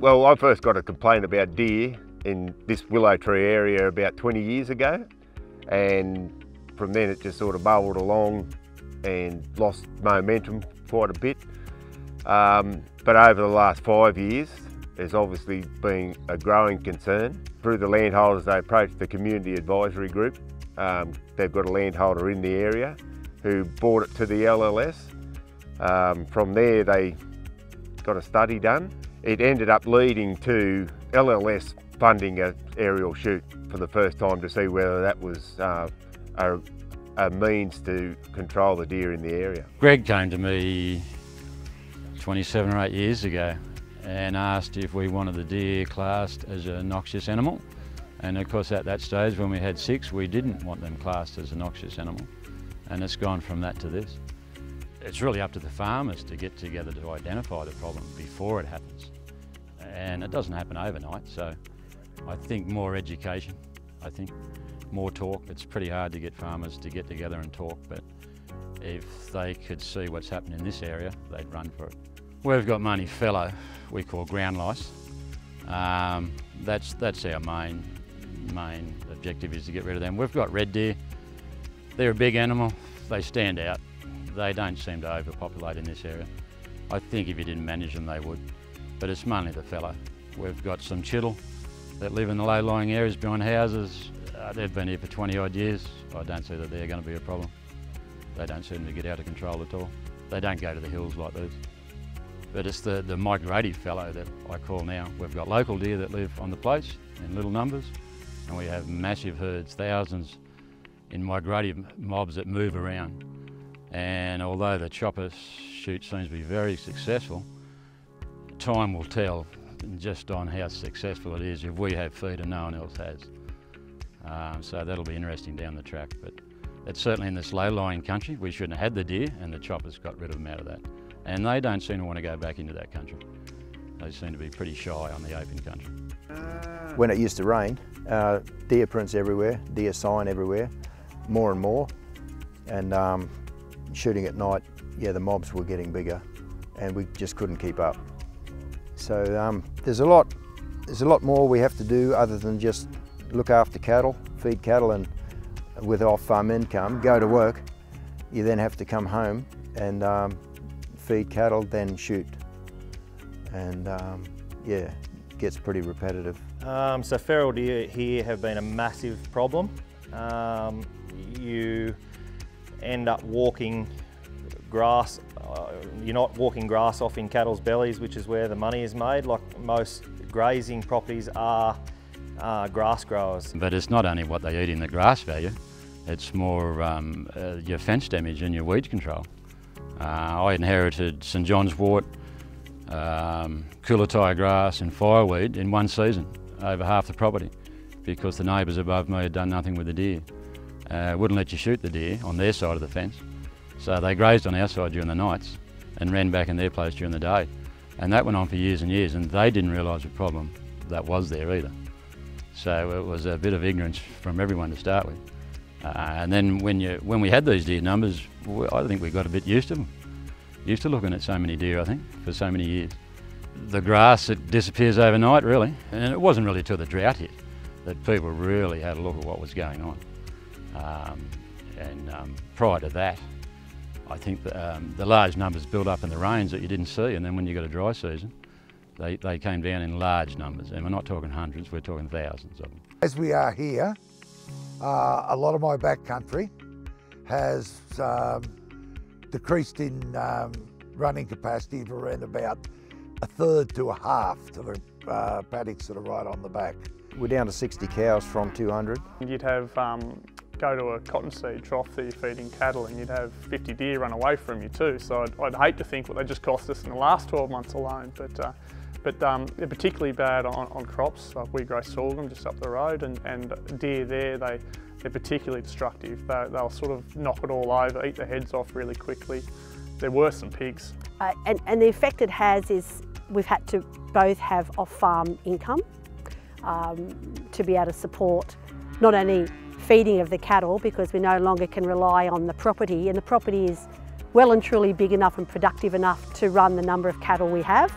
Well, I first got a complaint about deer in this Willow Tree area about 20 years ago and from then it just sort of bubbled along and lost momentum quite a bit. Um, but over the last five years, there's obviously been a growing concern. Through the landholders, they approached the community advisory group. Um, they've got a landholder in the area who brought it to the LLS. Um, from there, they got a study done. It ended up leading to LLS funding an aerial shoot for the first time to see whether that was uh, a, a means to control the deer in the area. Greg came to me 27 or 8 years ago and asked if we wanted the deer classed as a noxious animal. And of course at that stage when we had six, we didn't want them classed as a noxious animal. And it's gone from that to this. It's really up to the farmers to get together to identify the problem before it happens. And it doesn't happen overnight, so I think more education, I think more talk. It's pretty hard to get farmers to get together and talk, but if they could see what's happening in this area, they'd run for it. We've got money fallow, we call ground lice. Um, that's, that's our main, main objective is to get rid of them. We've got red deer. They're a big animal. They stand out. They don't seem to overpopulate in this area. I think if you didn't manage them, they would. But it's mainly the fella. We've got some chital that live in the low-lying areas behind houses. Uh, they've been here for 20 odd years. I don't see that they're going to be a problem. They don't seem to get out of control at all. They don't go to the hills like these. But it's the, the migrative fallow that I call now. We've got local deer that live on the place in little numbers, and we have massive herds, thousands in migrative mobs that move around. And although the chopper shoot seems to be very successful, time will tell just on how successful it is if we have feed and no one else has. Um, so that'll be interesting down the track. But it's certainly in this low-lying country, we shouldn't have had the deer and the choppers got rid of them out of that. And they don't seem to want to go back into that country. They seem to be pretty shy on the open country. When it used to rain, uh, deer prints everywhere, deer sign everywhere, more and more. And um, shooting at night, yeah, the mobs were getting bigger and we just couldn't keep up. So um, there's a lot, there's a lot more we have to do other than just look after cattle, feed cattle and with off-farm income, go to work. You then have to come home and um, feed cattle, then shoot. And um, yeah, gets pretty repetitive. Um, so feral deer here have been a massive problem. Um, you end up walking grass, uh, you're not walking grass off in cattle's bellies, which is where the money is made, like most grazing properties are uh, grass growers. But it's not only what they eat in the grass value, it's more um, uh, your fence damage and your weed control. Uh, I inherited St John's wort, um, grass and fireweed in one season, over half the property, because the neighbours above me had done nothing with the deer. Uh, wouldn't let you shoot the deer on their side of the fence. So they grazed on our side during the nights and ran back in their place during the day. And that went on for years and years, and they didn't realise the problem that was there either. So it was a bit of ignorance from everyone to start with. Uh, and then when, you, when we had these deer numbers, I think we got a bit used to them. Used to looking at so many deer, I think, for so many years. The grass, it disappears overnight, really. And it wasn't really till the drought hit that people really had a look at what was going on. Um, and um, prior to that, I think the, um, the large numbers built up in the rains that you didn't see, and then when you got a dry season, they, they came down in large numbers. And we're not talking hundreds, we're talking thousands of them. As we are here, uh, a lot of my back country has um, decreased in um, running capacity for around about a third to a half to the uh, paddocks that are right on the back. We're down to 60 cows from 200. You'd have um, go to a cottonseed trough that you're feeding cattle and you'd have 50 deer run away from you too. So I'd, I'd hate to think what they just cost us in the last 12 months alone. But uh, but um, they're particularly bad on, on crops. Like we grow sorghum just up the road and, and deer there, they, they're particularly destructive. They, they'll sort of knock it all over, eat the heads off really quickly. They're worse than pigs. Uh, and, and the effect it has is we've had to both have off-farm income um, to be able to support not only feeding of the cattle because we no longer can rely on the property and the property is well and truly big enough and productive enough to run the number of cattle we have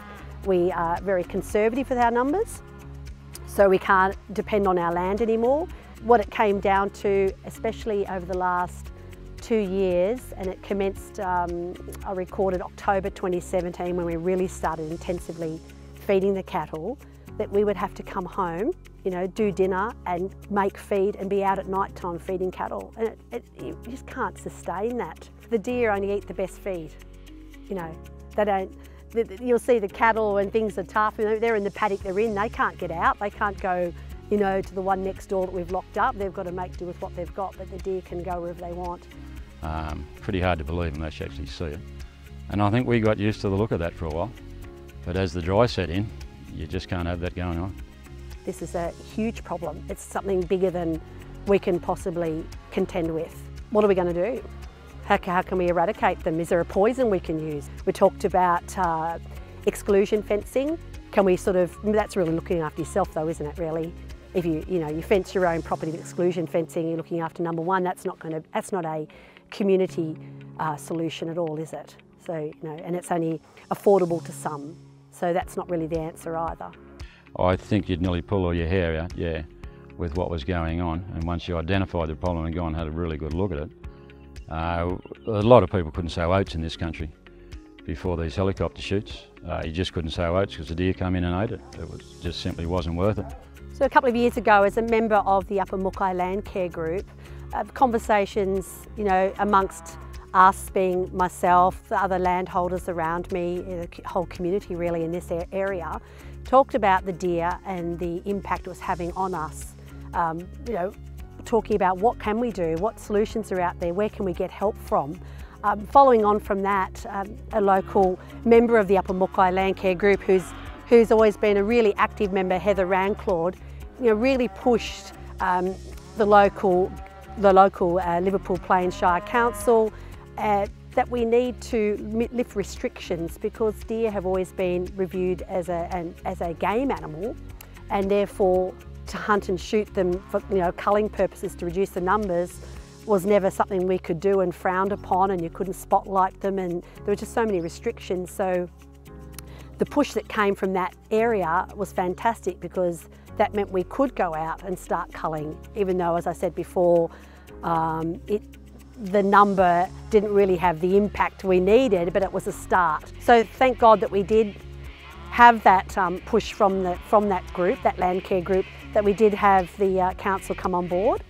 We are very conservative with our numbers, so we can't depend on our land anymore. What it came down to, especially over the last two years, and it commenced, um, I recorded October 2017 when we really started intensively feeding the cattle, that we would have to come home, you know, do dinner and make feed and be out at night time feeding cattle. And it, it, you just can't sustain that. The deer only eat the best feed, you know, they don't, you'll see the cattle and things are tough, you know, they're in the paddock they're in, they can't get out, they can't go, you know, to the one next door that we've locked up. They've got to make do with what they've got, but the deer can go wherever they want. Um, pretty hard to believe unless you actually see it. And I think we got used to the look of that for a while. But as the dry set in, you just can't have that going on. This is a huge problem. It's something bigger than we can possibly contend with. What are we going to do? How, how can we eradicate them? Is there a poison we can use? We talked about uh, exclusion fencing. Can we sort of, that's really looking after yourself though, isn't it really? If you, you know, you fence your own property with exclusion fencing, you're looking after number one, that's not going to, that's not a community uh, solution at all, is it? So, you know, and it's only affordable to some. So that's not really the answer either. I think you'd nearly pull all your hair out, yeah, with what was going on. And once you identified the problem and gone and had a really good look at it, uh, a lot of people couldn't sow oats in this country before these helicopter shoots. Uh, you just couldn't sow oats because the deer come in and ate it. It was, just simply wasn't worth it. So a couple of years ago, as a member of the Upper Mooki Land Care Group, uh, conversations, you know, amongst us being myself, the other landholders around me, the whole community really in this area, talked about the deer and the impact it was having on us. Um, you know, talking about what can we do, what solutions are out there, where can we get help from. Um, following on from that, um, a local member of the Upper Mooki Landcare Group who's, who's always been a really active member, Heather Ranclaude, you know, really pushed um, the local, the local uh, Liverpool Plains Shire Council uh, that we need to lift restrictions because deer have always been reviewed as a, an, as a game animal and therefore to hunt and shoot them for you know, culling purposes to reduce the numbers was never something we could do and frowned upon and you couldn't spotlight them and there were just so many restrictions. So the push that came from that area was fantastic because that meant we could go out and start culling, even though, as I said before, um, it, the number didn't really have the impact we needed, but it was a start. So thank God that we did have that um, push from, the, from that group, that land care group, that we did have the uh, council come on board.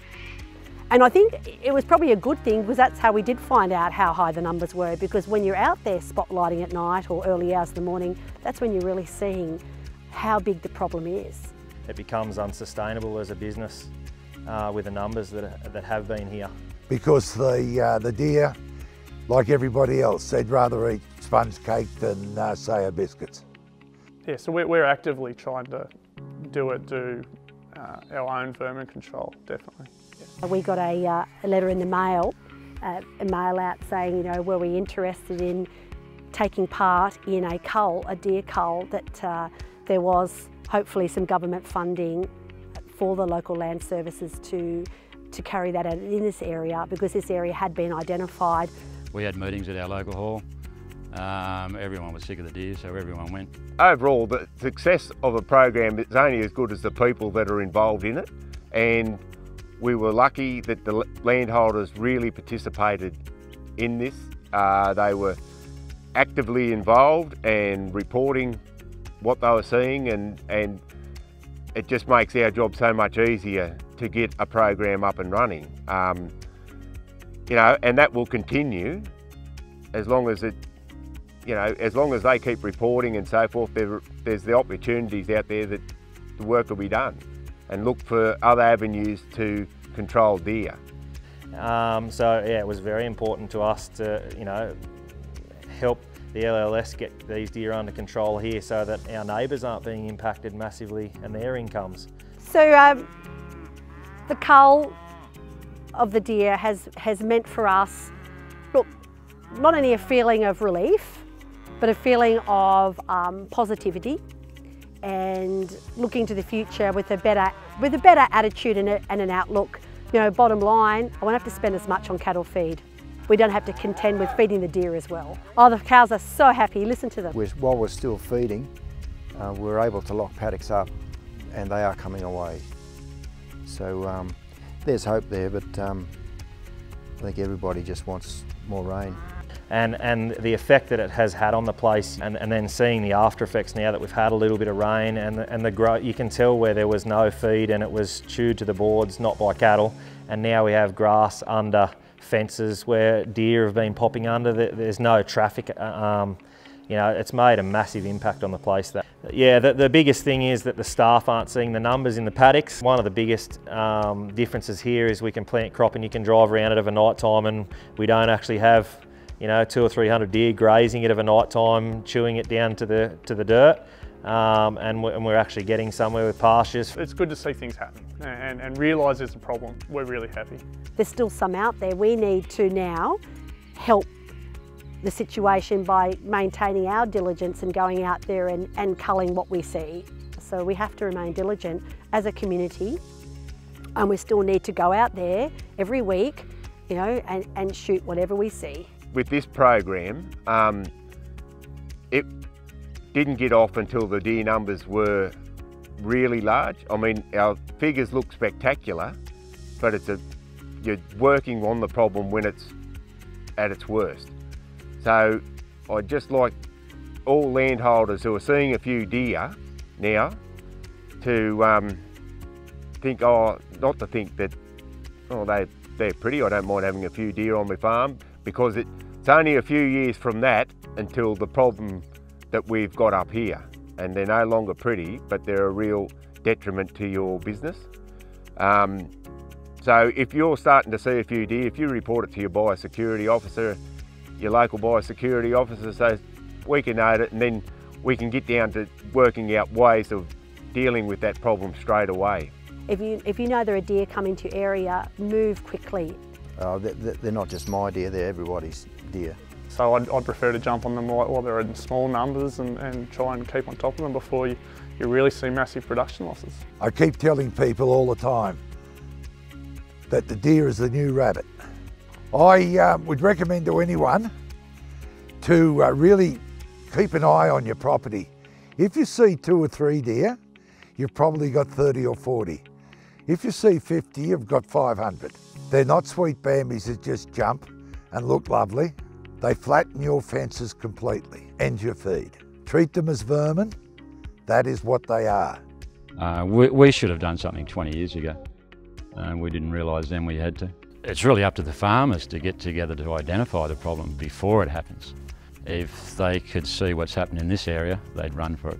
And I think it was probably a good thing because that's how we did find out how high the numbers were because when you're out there spotlighting at night or early hours of the morning, that's when you're really seeing how big the problem is. It becomes unsustainable as a business uh, with the numbers that, that have been here because the, uh, the deer, like everybody else, they'd rather eat sponge cake than uh, Sao biscuits. Yeah, so we're, we're actively trying to do it, do uh, our own vermin control, definitely. Yeah. We got a, uh, a, letter in the mail, uh, a mail out saying, you know, were we interested in taking part in a cull, a deer cull, that uh, there was hopefully some government funding for the local land services to to carry that out in this area because this area had been identified. We had meetings at our local hall. Um, everyone was sick of the deer, so everyone went. Overall, the success of a program is only as good as the people that are involved in it. And we were lucky that the landholders really participated in this. Uh, they were actively involved and reporting what they were seeing and, and it just makes our job so much easier to get a program up and running. Um, you know, and that will continue as long as it, you know, as long as they keep reporting and so forth, there, there's the opportunities out there that the work will be done and look for other avenues to control deer. Um, so yeah, it was very important to us to, you know, help the LLS get these deer under control here so that our neighbours aren't being impacted massively and their incomes. So um, the cull of the deer has, has meant for us, look, not only a feeling of relief, but a feeling of um, positivity and looking to the future with a better, with a better attitude and, a, and an outlook. You know, bottom line, I won't have to spend as much on cattle feed we don't have to contend with feeding the deer as well. Oh, the cows are so happy, listen to them. We're, while we're still feeding, uh, we're able to lock paddocks up and they are coming away. So um, there's hope there, but um, I think everybody just wants more rain. And, and the effect that it has had on the place and, and then seeing the after effects now that we've had a little bit of rain and the, and the growth, you can tell where there was no feed and it was chewed to the boards, not by cattle. And now we have grass under fences where deer have been popping under. There's no traffic uh, um, you know, it's made a massive impact on the place. That, yeah, the, the biggest thing is that the staff aren't seeing the numbers in the paddocks. One of the biggest um, differences here is we can plant crop and you can drive around it of a night time and we don't actually have, you know, two or 300 deer grazing it of a night time, chewing it down to the, to the dirt. Um, and, we're, and, we're, actually getting somewhere with pastures. It's good to see things happen and, and realise there's a problem. We're really happy. There's still some out there. We need to now help the situation by maintaining our diligence and going out there and, and culling what we see. So we have to remain diligent as a community and we still need to go out there every week, you know, and, and shoot whatever we see. With this program, um, it didn't get off until the deer numbers were really large. I mean, our figures look spectacular, but it's a, you're working on the problem when it's at its worst. So I'd just like all landholders who are seeing a few deer now to um, think, oh, not to think that, oh, they, they're pretty, I don't mind having a few deer on my farm because it, it's only a few years from that until the problem that we've got up here. And they're no longer pretty, but they're a real detriment to your business. Um, so if you're starting to see a few deer, if you report it to your biosecurity officer, your local biosecurity officer so we can note it and then we can get down to working out ways of dealing with that problem straight away. If you, if you know there are deer coming to your area, move quickly. Uh, they're not just my deer, they're everybody's deer. So I'd, I'd prefer to jump on them while they're in small numbers and, and try and keep on top of them before you, you really see massive production losses. I keep telling people all the time that the deer is the new rabbit. I uh, would recommend to anyone to uh, really keep an eye on your property. If you see two or three deer, you've probably got 30 or 40. If you see 50, you've got 500. They're not sweet bambies that just jump and look lovely. They flatten your fences completely and your feed. Treat them as vermin. That is what they are. Uh, we, we should have done something 20 years ago. and we didn't realise then we had to. It's really up to the farmers to get together to identify the problem before it happens. If they could see what's happening in this area, they'd run for it.